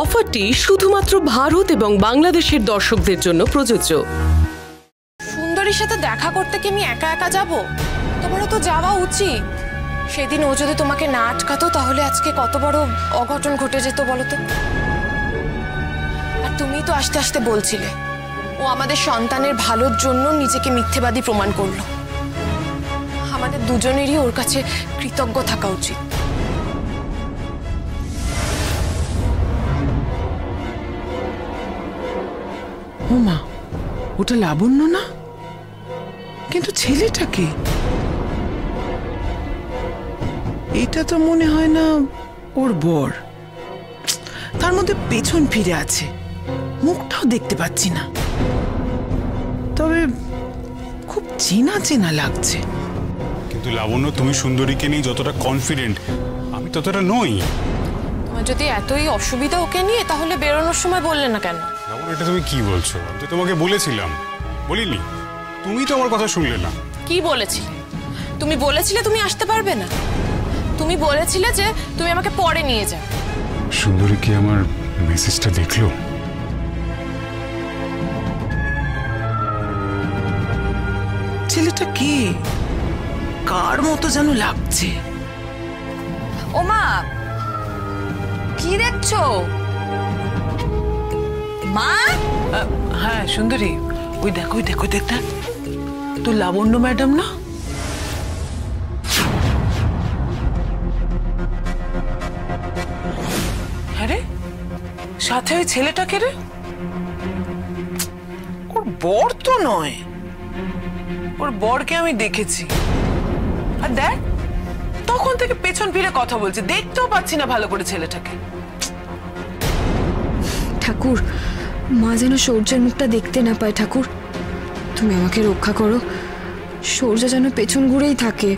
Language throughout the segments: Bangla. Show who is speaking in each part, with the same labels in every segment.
Speaker 1: অফারটি শুধুমাত্র ভারত এবং বাংলাদেশের দর্শকদের জন্য প্রযোজ্য।
Speaker 2: সুন্দরীর সাথে দেখা করতে কি আমি একা একা যাব? তোমারও তো যাওয়া উচিত। সেদিন ও যদি তোমাকে না আটকাতো, তাহলে আজকে কত বড় অঘটন ঘটে যেত বলো তো আর তুমি তো আস্তে আস্তে বলছিলে, ও আমাদের সন্তানের ভালোর জন্য নিজেকে মিথ্যেবাদী প্রমাণ করল। আমাদের দুজনেরই ওর কাছে কৃতজ্ঞ থাকা উচিত।
Speaker 3: ও মা ওটা লাবণ্য না? কিন্তু ছেলেটাকে এটা তো মনে হয় না ওর বর। তার মধ্যে পেছন ফিরে আছে মুখটাও দেখতে পাচ্ছি না। তবে খুব চেনা চেনা লাগছে।
Speaker 4: কিন্তু লাবণ্য তুমি সুন্দরীকে নিয়ে যতটা কনফিডেন্ট আমি ততটা নই।
Speaker 2: তোমার যদি এতই অসুবিধা ওকে নিয়ে তাহলে বেরোনোর সময় বললে না কেন?
Speaker 4: এটা তুমি কি বলছো? আমি তোমাকে বলেছিলাম। বলিনি। তুমি তো আমার কথা শুনলে না।
Speaker 2: কি বলেছিলে? তুমি বলেছিলে তুমি আসতে পারবে না। তুমি বলেছিলে যে তুমি আমাকে পরে নিয়ে যাবে।
Speaker 4: সুন্দরী কি আমার মেসেজটা দেখল?
Speaker 3: ছেলেটা কে? কার মতো যেন লাগছে?
Speaker 5: ওমা কি দেখছ? মা?
Speaker 3: হ্যাঁ সুন্দরী। ওই দেখ ওই দেখ ওই দেখ দেখ। তো লাবণ্য ম্যাডাম না? সাথে ওই ছেলেটাকে রে? ওর বর তো নয়। ওর বরকে আমি দেখেছি। আর দেখ তখন থেকে পেছন ফিরে কথা বলছে। দেখতেও পাচ্ছি না ভালো করে ছেলেটাকে।
Speaker 6: ঠাকুর মা যেন সূর্যের মুখটা দেখতে না পায়, ঠাকুর। তুমি আমাকে রক্ষা করো। সূর্য যেন পেছন ঘুরেই থাকে।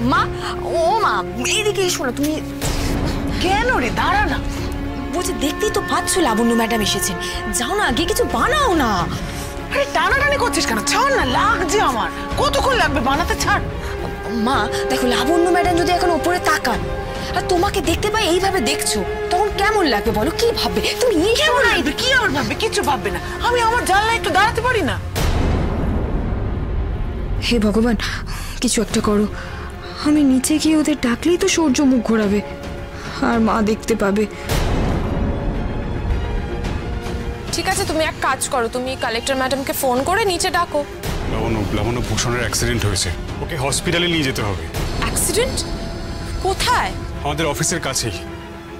Speaker 5: মা, ও মা, এইদিকে এসো না, তুমি
Speaker 3: কেন রে? দাঁড়া না।
Speaker 5: বলছি, দেখতেই তো পাচ্ছ লাবণ্য ম্যাডাম এসেছেন। যাও না, আগে কিছু বানাও না।
Speaker 3: আরে টানাটানি করছিস কেন? ছাড় না লাগছে আমার। কতক্ষণ লাগবে বানাতে? ছাড়।
Speaker 5: মা দেখো লাবণ্য ম্যাডাম যদি এখন ওপরে তাকান আর তোমাকে দেখতে পাই এইভাবে দেখছ তখন কেমন লাগবে বলো? কি ভাববে? তুমি
Speaker 3: কেমন কি আবার ভাববে? কিচ্ছু ভাববে না। আমি আমার জানলায় একটু দাঁড়াতে পারি না।
Speaker 6: হে ভগবান কিছু একটা করো। আমি নিচে গিয়ে ওদের ডাকলেই তো সূর্য মুখ ঘোরাবে। আর মা দেখতে পাবে।
Speaker 2: ঠিক আছে তুমি এক কাজ করো তুমি কালেক্টর ম্যাডামকে ফোন করে নিচে ডাকো।
Speaker 4: লাবণ্য লাবণ্য ভূষণের অ্যাক্সিডেন্ট হয়েছে। ওকে হসপিটালে নিয়ে যেতে হবে।
Speaker 2: অ্যাক্সিডেন্ট কোথায়?
Speaker 4: আমাদের অফিসের কাছেই।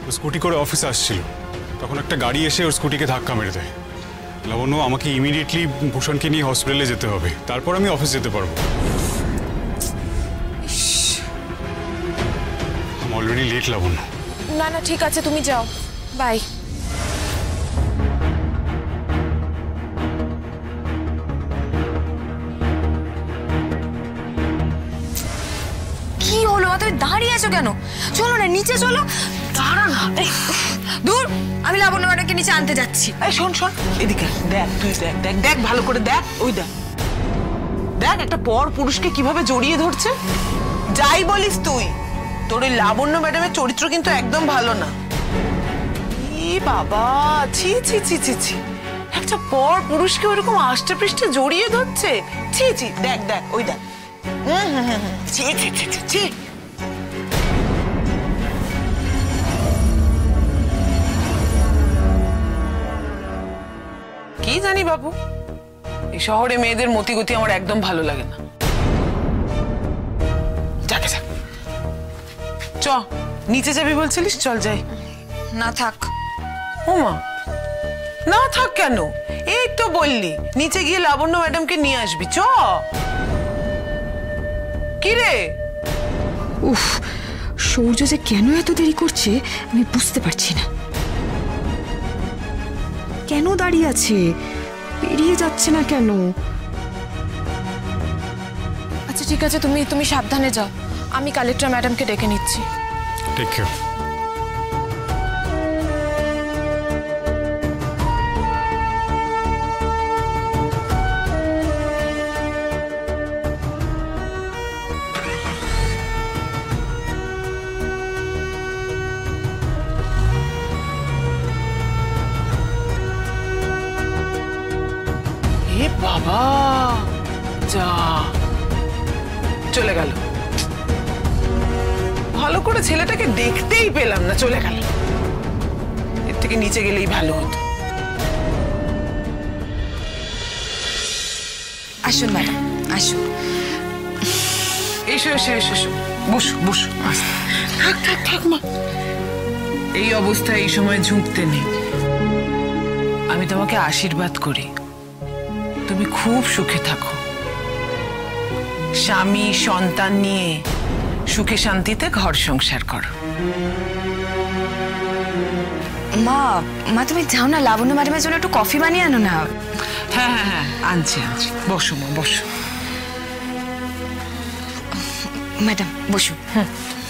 Speaker 4: ও স্কুটি করে অফিসে আসছিল। তখন একটা গাড়ি এসে ওর স্কুটিকে ধাক্কা মেরে দেয়। লাবণ্য আমাকে ইমিডিয়েটলি ভূষণকে নিয়ে হসপিটালে যেতে হবে। তারপর আমি অফিস যেতে পারব। অলরেডি লেট লাবণ্য
Speaker 2: না না ঠিক আছে তুমি যাও। বাই
Speaker 5: দাঁড়িয়ে আছো কেন? চলো না নিচে চলো। দাঁড়া না। দূর আমি লাবণ্য ম্যাডামকে নিচে আনতে যাচ্ছি।
Speaker 3: এই শোন শোন। এদিকে দেখ তুই দেখ দেখ দেখ ভালো করে দেখ ওই দেখ। দেখ একটা পর পুরুষকে কীভাবে জড়িয়ে ধরছে। যাই বলিস তুই তোর ওই লাবণ্য ম্যাডামের চরিত্র কিন্তু একদম ভালো না। বাবা ছি ছি ছি ছি ছি। একটা পর পুরুষকে ওরকম আষ্টে পৃষ্ঠে জড়িয়ে ধরছে। ছি ছি দেখ দেখ ওই দেখ। হুম হুম হুম হুম। ছি ছি ছি ছি। জানি বাবু? এই শহরে মেয়েদের মতিগতি আমার একদম ভালো লাগে না। যাকে যাক। চ নিচে যাবি বলছিলিস? চল যাই।
Speaker 5: না থাক।
Speaker 3: ওমা না থাক কেন? এই তো বললি নিচে গিয়ে লাবণ্য ম্যাডামকে নিয়ে আসবি। চ। কি রে?
Speaker 6: উফ সূর্য যে কেন এত দেরি করছে আমি বুঝতে পারছি না। কেন দাঁড়িয়ে আছে? বেরিয়ে যাচ্ছে না কেন?
Speaker 2: আচ্ছা ঠিক আছে তুমি তুমি সাবধানে যাও। আমি কালেক্টর ম্যাডামকে ডেকে নিচ্ছি।
Speaker 4: ঠিক কেয়ার
Speaker 3: যা। চলে গেল। ভালো করে ছেলেটাকে দেখতেই পেলাম না চলে গেল। এর থেকে নিচে গেলেই ভালো হতো।
Speaker 5: আসুন ম্যাডাম আসুন।
Speaker 3: এসো এসো এসো এসো। বসো বসো। থাক থাক থাক মা। এই অবস্থায় এই সময় ঝুঁকতে নেই। আমি তোমাকে আশীর্বাদ করি। তুমি খুব সুখে থাকো। স্বামী সন্তান নিয়ে সুখে শান্তিতে ঘর সংসার করো।
Speaker 5: মা মা তুমি যাও না লাবণ্য ম্যাডামের জন্য একটু কফি বানিয়ে আনো না।
Speaker 3: হ্যাঁ হ্যাঁ হ্যাঁ আনছি আনছি। বসো মা বসো।
Speaker 5: ম্যাডাম বসু। কেমন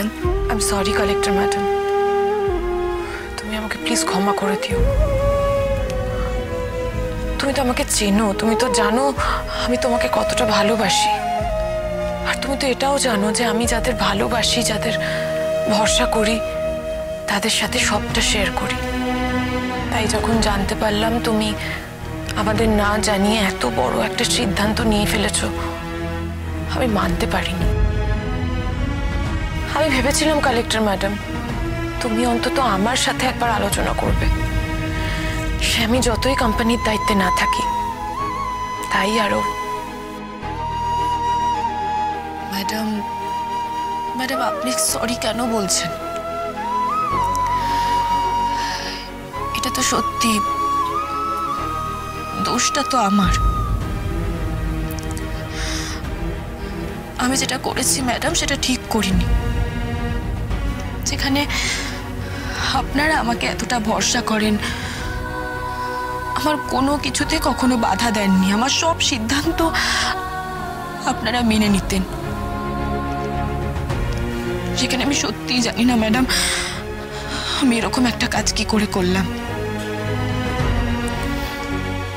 Speaker 5: madam.
Speaker 2: I am sorry collector madam. তুমি আমাকে প্লিজ ক্ষমা করে দিও। তুমি তো আমাকে চেনো, তুমি তো জানো আমি তোমাকে কতটা ভালোবাসি। আর তুমি তো এটাও জানো যে আমি যাদের ভালোবাসি, যাদের ভরসা করি, তাদের সাথে সবটা শেয়ার করি। তাই যখন জানতে পারলাম তুমি আমাদের না জানিয়ে এত বড় একটা সিদ্ধান্ত নিয়ে ফেলেছো, আমি মানতে পারিনি। আমি ভেবেছিলাম কালেক্টর ম্যাডাম তুমি অন্তত আমার সাথে একবার আলোচনা করবে। সে আমি যতই কোম্পানির দায়িত্বে না থাকি, তাই আরও।
Speaker 5: ম্যাডাম ম্যাডাম আপনি সরি কেন বলছেন? এটা তো সত্যি, দোষটা তো আমার। আমি যেটা করেছি ম্যাডাম সেটা ঠিক করিনি। যেখানে আপনারা আমাকে এতটা ভরসা করেন, আমার কোনো কিছুতে কখনো বাধা দেননি। আমার সব সিদ্ধান্ত আপনারা মেনে নিতেন। সেখানে আমি সত্যিই জানি না, ম্যাডাম, আমি এরকম একটা কাজ কি করে করলাম।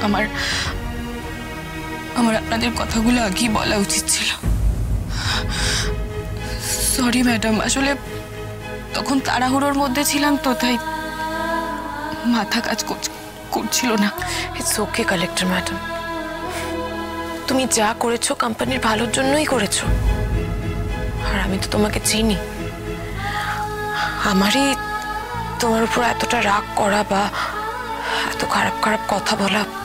Speaker 5: আমার আমার আপনাদের কথাগুলো আগেই বলা উচিত ছিল। সরি ম্যাডাম, আসলে তখন তাড়াহুড়োর মধ্যে ছিলাম তো, তাই মাথা কাজ করছ- করছিল না।
Speaker 2: ইটস ওকে কালেক্টর ম্যাডাম তুমি যা করেছ কোম্পানির ভালোর জন্যই করেছ। আর আমি তো তোমাকে চিনি। আমারই তোমার উপর এতটা রাগ করা বা এত খারাপ খারাপ কথা বলা